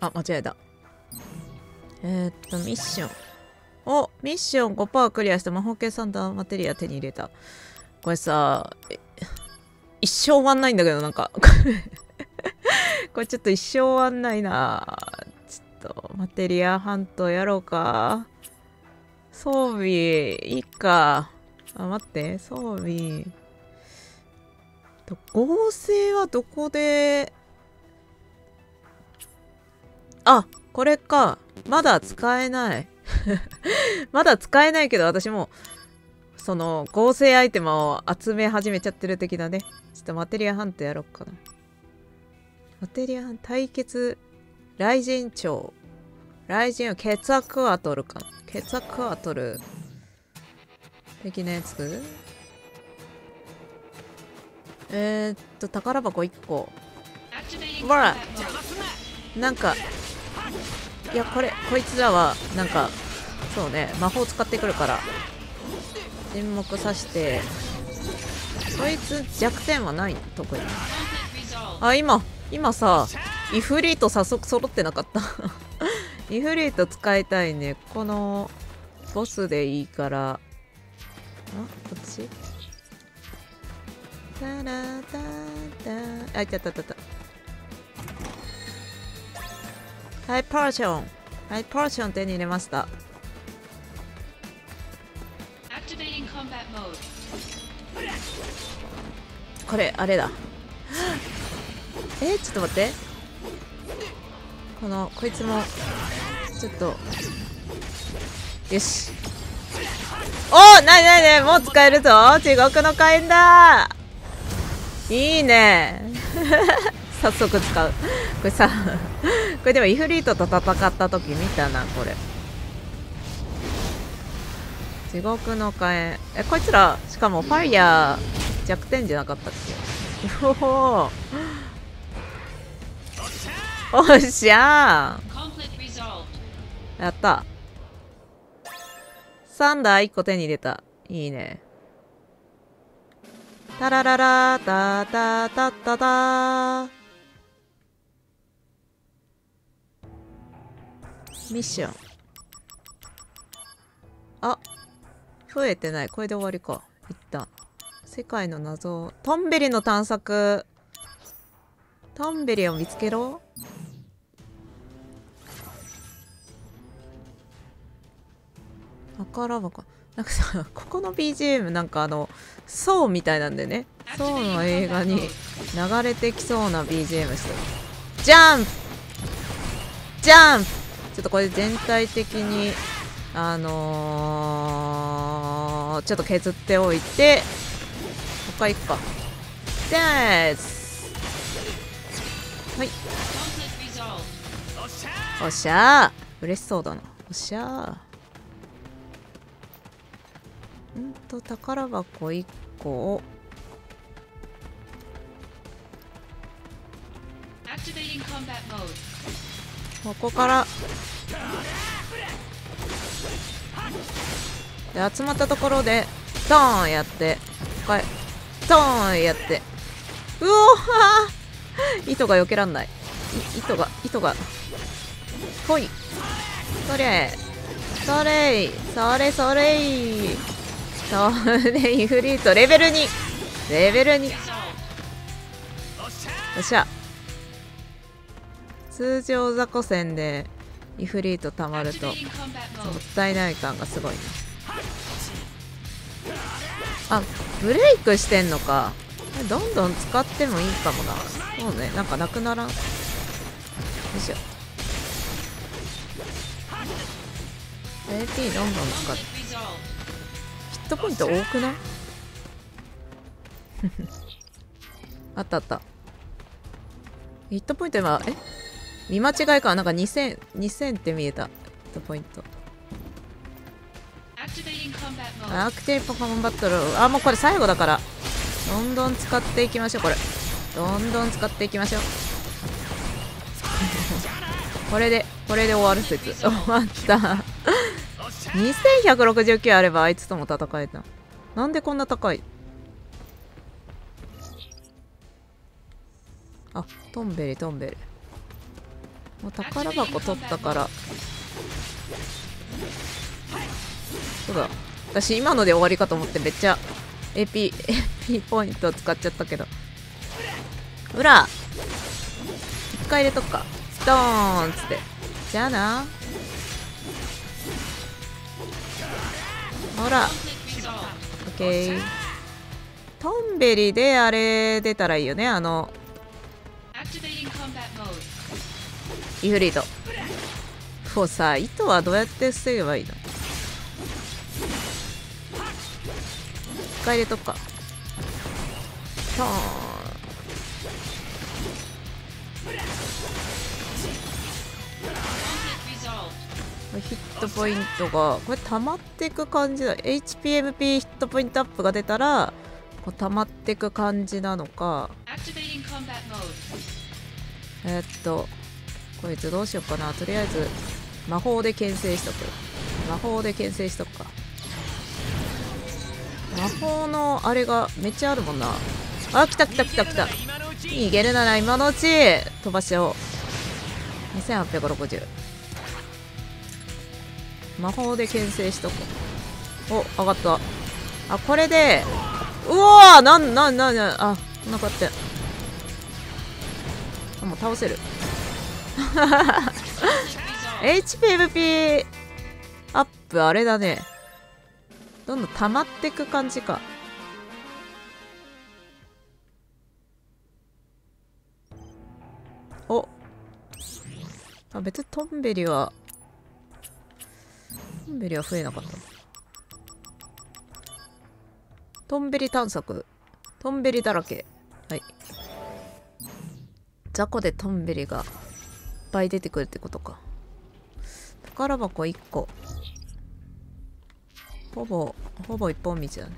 あ、間違えた。えー、っと、ミッション。おミッション5%クリアして魔法系サンダーマテリア手に入れた。これさ、一生終わんないんだけど、なんか。これちょっと一生終わんないな、マテリアハントやろうか。装備、いいか。あ、待って、装備。合成はどこで？あ、これか。まだ使えない。まだ使えないけど、私も、その、合成アイテムを集め始めちゃってる的だね。ちょっとマテリアハントやろっかな。マテリアハント、対決、雷神蝶。雷神は血圧は取るか。血圧は取る。的なやつえー、っと、宝箱1個。わらなんか、いやこれこいつらはなんかそうね魔法使ってくるから沈黙さしてそいつ弱点はない特にあ今今さイフリート早速揃ってなかったイフリート使いたいねこのボスでいいからあこっち？タラタタあいたたたたはい、パーション。はい、パーション手に入れました。これ、あれだ。えちょっと待って。この、こいつも、ちょっと。よし。おなになになにもう使えるぞ地獄の火炎だいいね 早速使う。これさ、これでもイフリートと戦った時見たな、これ。地獄の火炎。え、こいつら、しかもファイヤー弱点じゃなかったっけ？おおおっしゃーやったサンダー1個手に入れた。いいね。タラララタタタタタミッション。あ、増えてない。これで終わりか。一旦。世界の謎。トンベリの探索。トンベリを見つけろ宝箱。なんかさ、ここの BGM なんかあの、ソーみたいなんでね。ソーの映画に流れてきそうな BGM してる。ジャンプ!ジャンプ!ちょっとこれ全体的にあのー、ちょっと削っておいて他行くか。です!はい。おっしゃー。嬉しそうだな。おっしゃー。んと宝箱1個を。ここから。で集まったところでドーンやって。はいドーンやって。うおは糸が避けらんない。糸が糸が。ほい。それ。それそれそれそれイフリートレベル2レベル2よっしゃ。通常雑魚戦でイフリートたまるともったいない感がすごいね。あブレイクしてんのか。どんどん使ってもいいかもな。そうね。なんかなくならん。よいしょ。AP どんどん使って。ットポイント多くない？あったあったヒットポイント今え？見間違いかなんか2000、2000って見えた。ポイント。アクティブコンバトル。あ、もうこれ最後だから。どんどん使っていきましょう、これ。どんどん使っていきましょう。これで、これで終わる説。終わった。2169あればあいつとも戦えた。なんでこんな高い？あトンベリトンベリ。もう宝箱取ったから。そうだ。私今ので終わりかと思ってめっちゃ AP, AP ポイント使っちゃったけど。ほら一回入れとくか。ドーンっつって。じゃあな。ほら。オッケートンベリであれ出たらいいよねあの。イフリート。もうさ糸はどうやって防げばいいの？一回入れとくか。トーン。ヒットポイントがこれ溜まっていく感じだ HPMP ヒットポイントアップが出たらこう溜まっていく感じなのか。えー、っとこいつどうしようかな。とりあえず魔法で牽制しとく魔法で牽制しとくか。魔法のあれがめっちゃあるもんな。あ来た来た来た来た。逃げるなら今のうち。飛ばしちゃおう。2860魔法で牽制しとこ。うお上がった。あこれでうわーなんなんなんなんあこんなこうやって。あもう倒せる。HPMP アップあれだね。どんどん溜まってく感じか。お。あ別にトンベリはトンベリは増えなかった。トンベリ探索。トンベリだらけ。はい。雑魚でトンベリがいっぱい出てくるってことか。宝箱1個。ほぼほぼ一本道だね。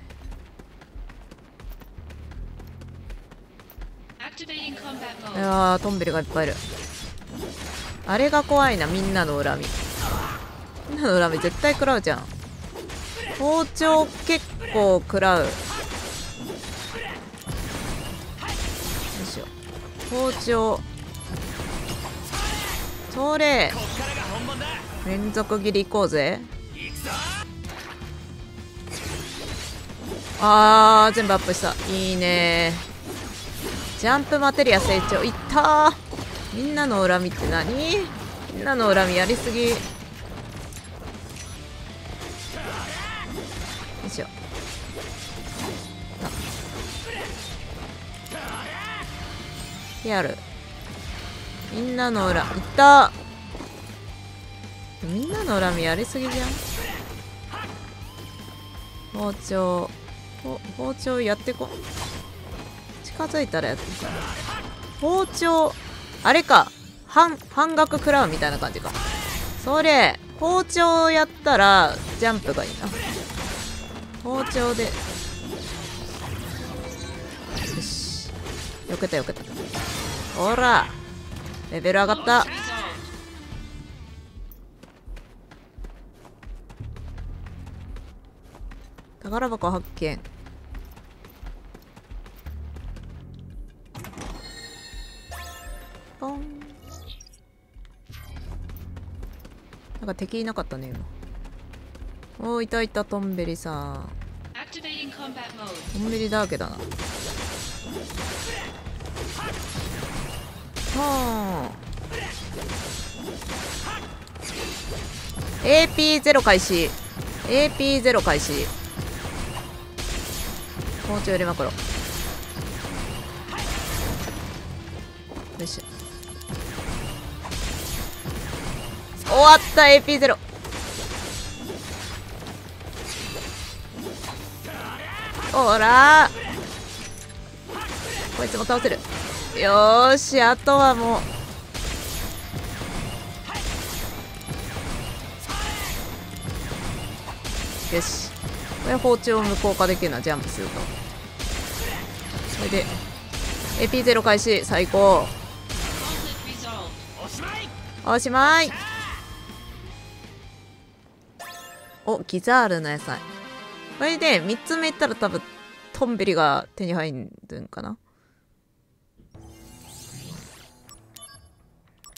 いやートンベリがいっぱいいる。あれが怖いなみんなの恨みみんなの恨み絶対食らうじゃん。包丁結構食らう。よいしょ。包丁。それ。連続切り行こうぜ。あー全部アップした。いいね。ジャンプマテリア成長。いったみんなの恨みって何？みんなの恨みやりすぎ。ヒアルみんなの恨みいった。みんなの恨みやりすぎじゃん。包丁。包丁やってこ。近づいたらやってさ包丁。あれか。半半額食らうみたいな感じか。それ。包丁やったらジャンプがいいな。包丁で。よし。よけたよけた。ほらレベル上がった。宝箱発見。ポン。なんか敵いなかったね今。おーいたいたトンベリさん。トンベリだらけだな。はあ AP0 開始。AP0 開始。包丁入れまくろ。よし終わった AP0 ほらこいつも倒せる。よーしあとはもう。よし。これ包丁を無効化できるな。ジャンプすると。それで AP0 開始。最高。おしまい。おギザールの野菜。これで3つ目いったら多分トンベリが手に入るんかな。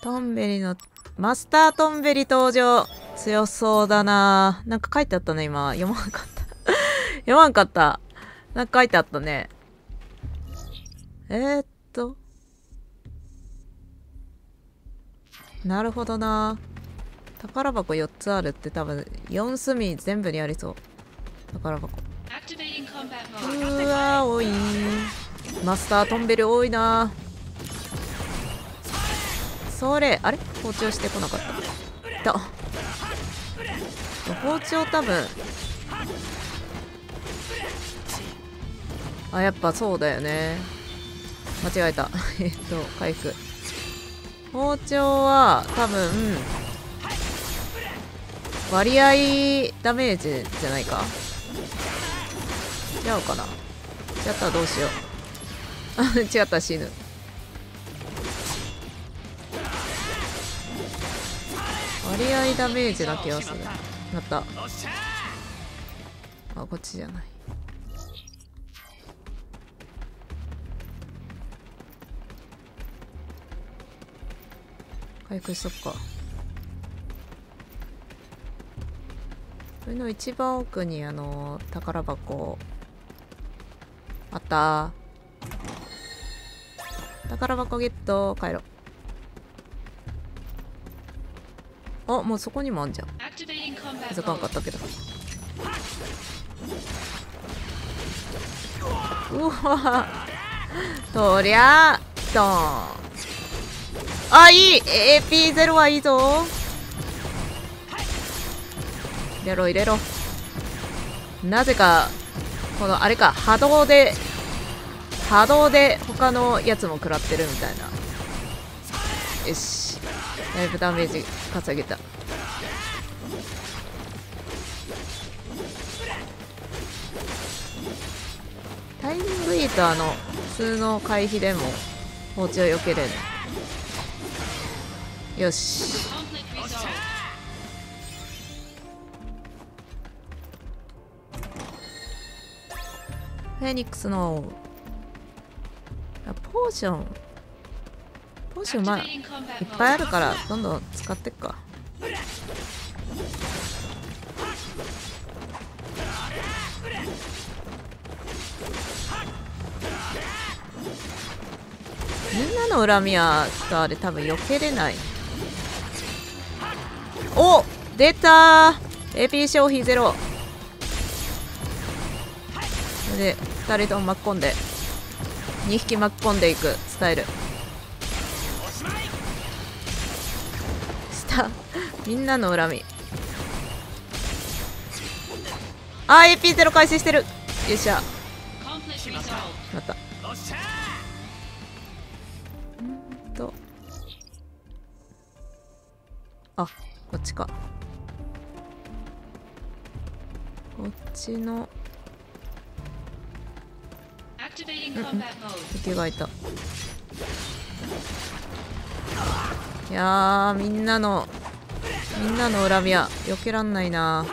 トンベリのマスタートンベリ登場。強そうだな。なんか書いてあったね今。読まんかった。読まんかった。なんか書いてあったね。えー、っと。なるほどな。宝箱4つあるって多分4隅全部にありそう。宝箱。うわ多い。マスタートンベル多いなそれ？あれ包丁してこなかった。いた包丁多分。あやっぱそうだよね。間違えた。えっと回復。包丁は多分割合ダメージじゃないか？違うかな？違ったらどうしよう。違ったら死ぬ。割合ダメージな気がする。なった。あこっちじゃない。回復しとくか。これの一番奥にあの宝箱。あった宝箱ゲット。帰ろう。あもうそこにもあんじゃん。気づかんかったけど。うわとりゃドン。あいい。AP0 はいいぞ。入れろ入れろ。なぜかこのあれか波動で波動で他のやつも食らってるみたいな。よしだいぶダメージ稼げた。タイミングいいとあの普通の回避でも包丁避けれる。よし。フェニックスのポーション。ポーションまあいっぱいあるからどんどん使ってっか。みんなの恨みはちょっとあれ多分避けれない。お出た AP 消費ゼロ。で2人とも巻き込んで2匹巻き込んでいくスタイル。た。みんなの恨み。あー AP ゼロ開始してる。よっしゃ。また。んと。あこっちか。こっちの。敵がいたいやみんなのみんなの恨みは避けらんないな。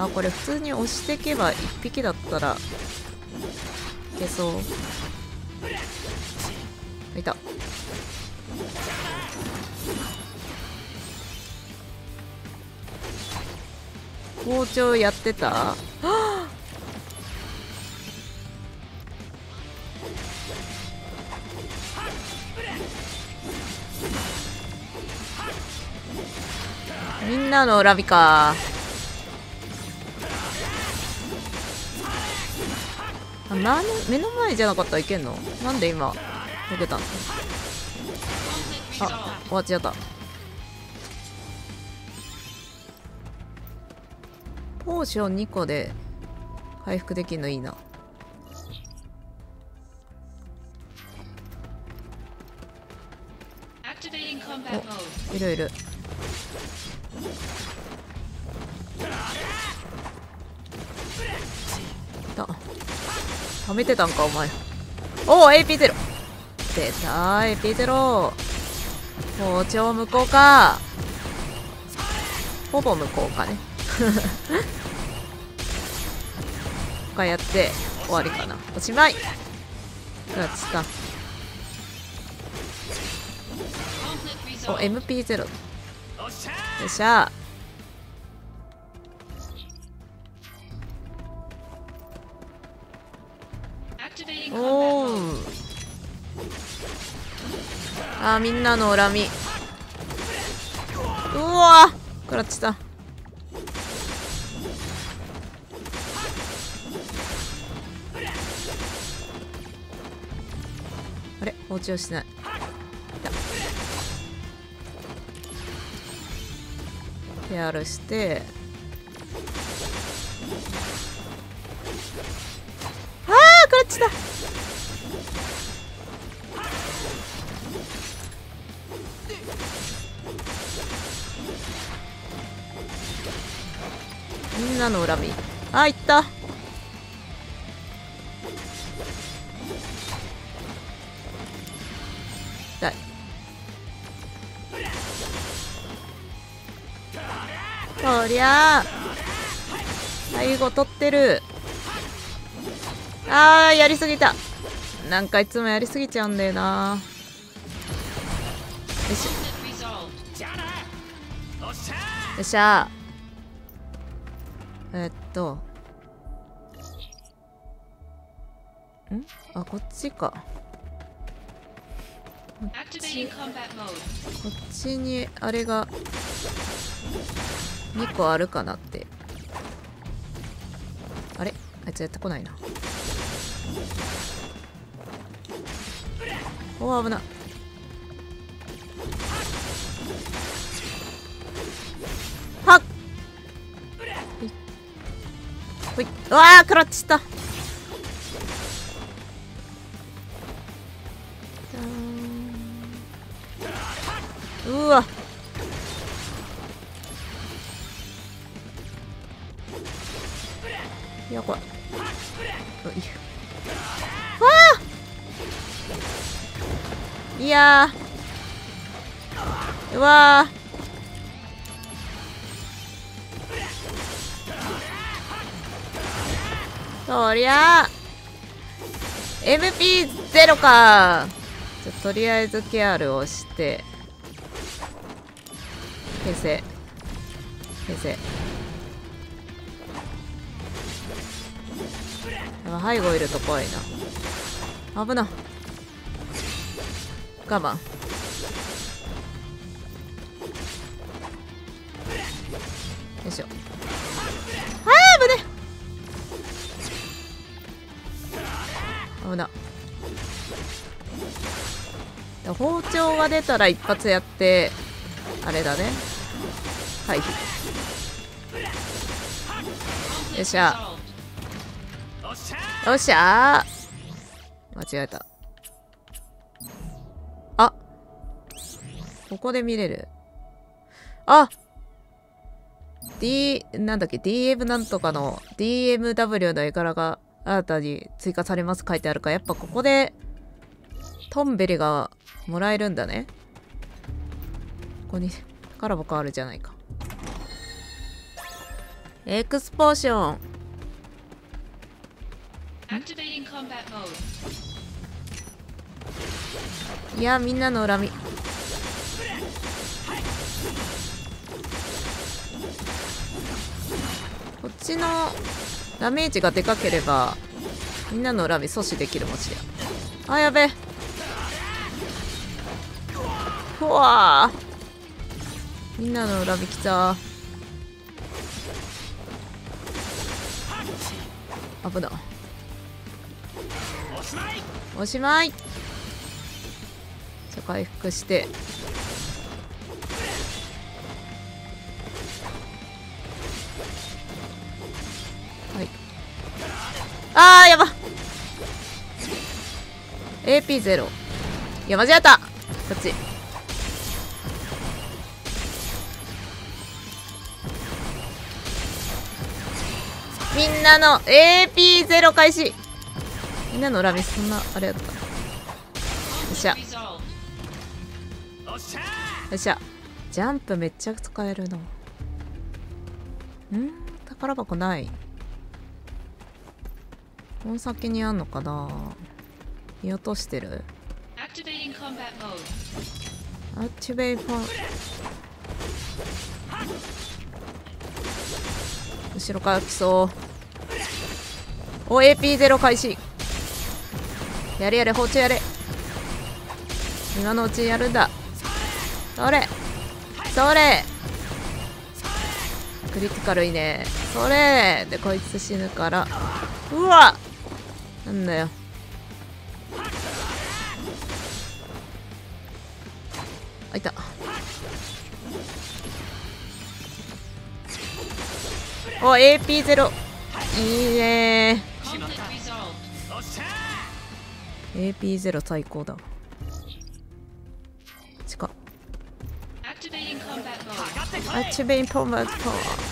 あこれ普通に押してけば1匹だったらいけそう。いた。包丁やってた？みんなの恨みか。あな目の前じゃなかったらいけんの？なんで今溶けたの？あ終わっちゃった。ポーション2個で回復できるのいいな。おいるいるた貯めてたんかお前。おお AP0 出たエピゼロ。包丁無効か。ほぼ無効かね。他やって終わりかな。おしまい。クラッチしたお MP0 よっしゃおおあーみんなの恨み。うわ。食らっちた。あれ？包丁しないペアルして。ああクラッチだ。みんなの恨み。あいった。あ最後取ってる。あーやりすぎた。なんかいつもやりすぎちゃうんだよな。よしよっしゃ。えっと。ん？あこっちか。こっちこっちにあれが2個あるかなって。あれ？あいつやってこないな。おお危な。はっ。ほい。うわークラッチした。や。うわ。そりゃあ MP0 か。じゃとりあえずケアルをして。平成平成背後いると怖いな。危な。我慢。よいしょ。あー危ね危な。包丁が出たら一発やってあれだね。回避。よっしゃ。よっしゃ間違えた。ここで見れる。あ D なんだっけ？DM なんとかの DMW の絵柄が新たに追加されます。書いてあるからやっぱここでトンベリがもらえるんだね。ここに宝箱あるじゃないか。エクスポーション.いやみんなの恨みこっちのダメージがでかければみんなの恨み阻止できるもしやあやべえ。うわみんなの恨みきた。危なおしまい。じゃあ回復して。あーやば。AP0 いや間違った。こっち。みんなの AP0 開始。みんなの恨みそんなあれやった。よっしゃ。よっしゃ。ジャンプめっちゃ使えるな。ん宝箱ない。この先にあんのかな？見落としてる？アクティベイフォン後ろから来そう。お AP0 開始。やれやれ包丁やれ。今のうちにやるんだ。それ。それ。クリティカルいいね。それ。でこいつ死ぬから。うわなんだよ。あいた。お AP0 いいね。ー AP0 最高だ。近。っアクティベインコンバットパワー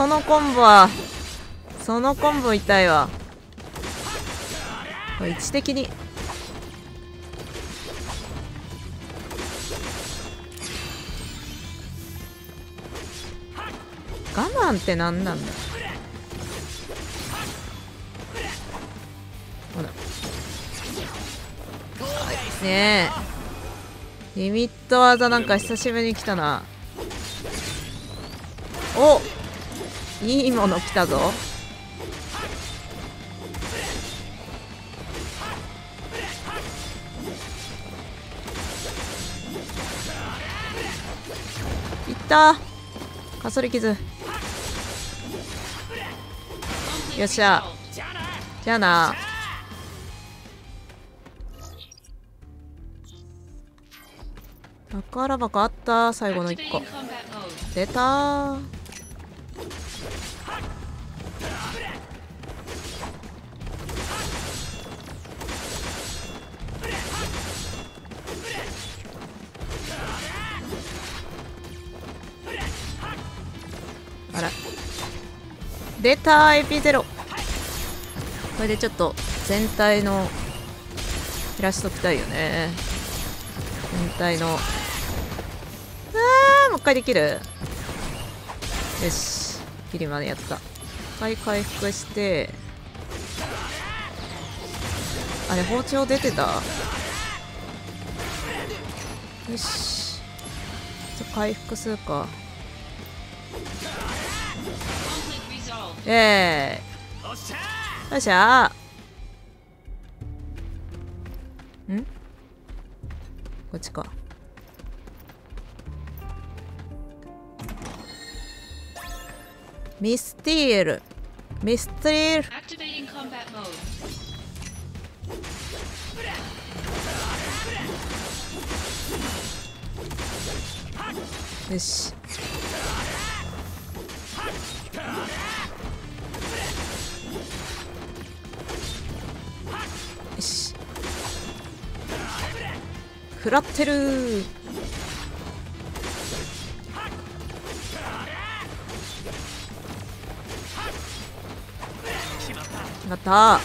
そのコンボはそのコンボ痛いわ。これ位置的に。我慢って何なんだ？ほら。ねえ。リミット技なんか久しぶりに来たな。おいいもの来たぞ。いった。かそり傷。よっしゃ。じゃあな。宝箱あった。最後の1個。出たあら。出たー AP0 これでちょっと全体の減らしときたいよね。全体の。あーもう一回できる。よし。ギリまでやった。一回回復して。あれ包丁出てた。よし。ちょっと回復するか。Conflict resolved. えよっしゃー。ん？こっちか。ミスティール。ミスティール.よしよし食らってるった。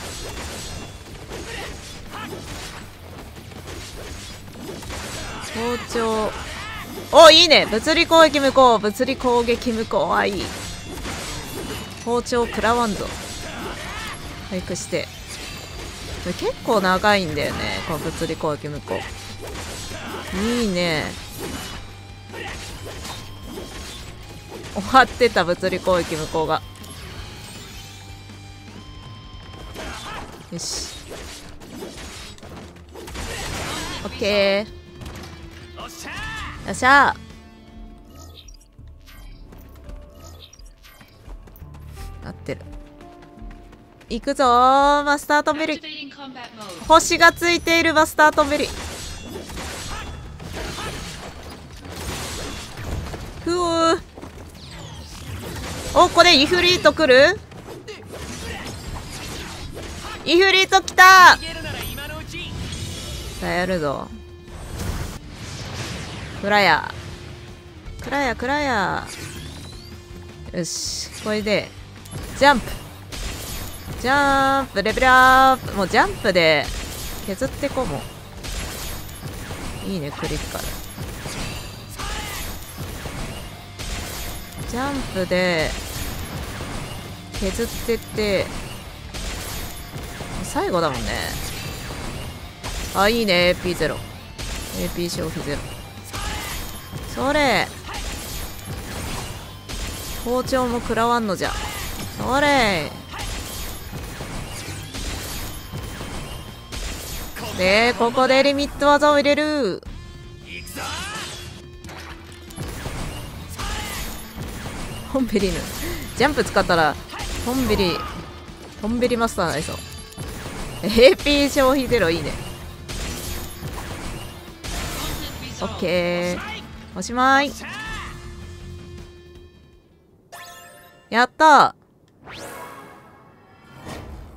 包丁おいいね。物理攻撃無効。物理攻撃無効はいい。包丁食らわんぞ回復して。結構長いんだよね。この物理攻撃無効。いいね。終わってた物理攻撃無効が。よし。オッケーよっしゃ。なってる。行くぞマスタートベリ。星がついているマスタートベリ。ふうおこれイフリート来る？イフリート来た。さあやるぞ。クラヤクラヤクラヤよしこれで。ジャンプ。ジャンプレベルアップ。もうジャンプで削ってこも。いいねクリティカルジャンプで削ってって。最後だもんね。あいいね AP0 AP 消費ゼロそれ。包丁も食らわんのじゃ。それ。でここでリミット技を入れる。ホンベリヌジャンプ使ったらトンベリトンベリマスターになりそう。AP 消費ゼロいいね。オッケー。おしまい。やった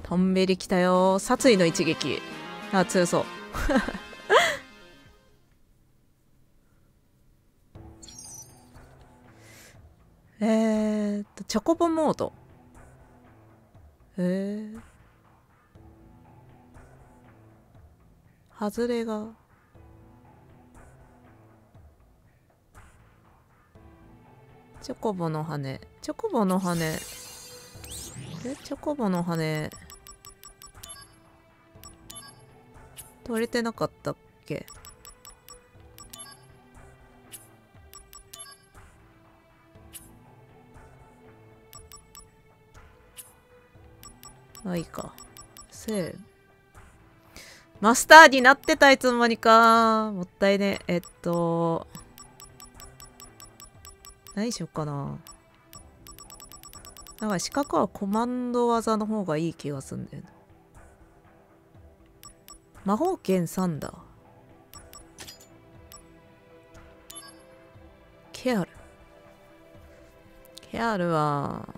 トンベリ来たよ殺意の一撃。あ強そう。えーっとチョコボモード。えー、外れが。チョコボの羽。チョコボの羽。え？チョコボの羽。取れてなかったっけ？まあいいか。セーブマスターになってたいつの間にか。もったいね。えっと何しよっかな。なんか四角はコマンド技の方がいい気がすんだよな。魔法剣3だ。ケアル。ケアルは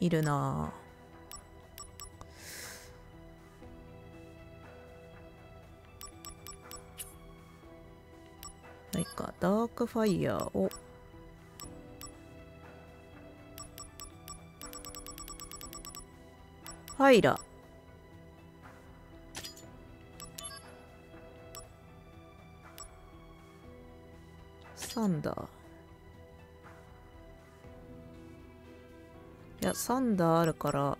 いるな。ぁはいか。ダークファイヤーを。ファイラ。サンダー。いやサンダーあるから。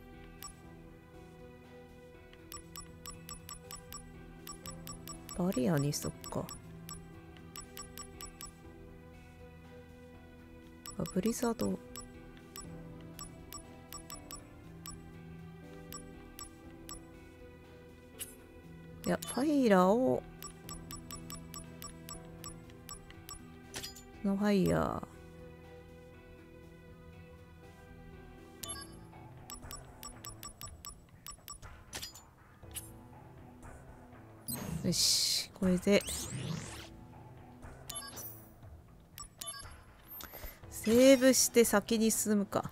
バリアにしとくか。あブリザード。いやファイラーをのファイヤー。よしこれで。セーブして先に進むか。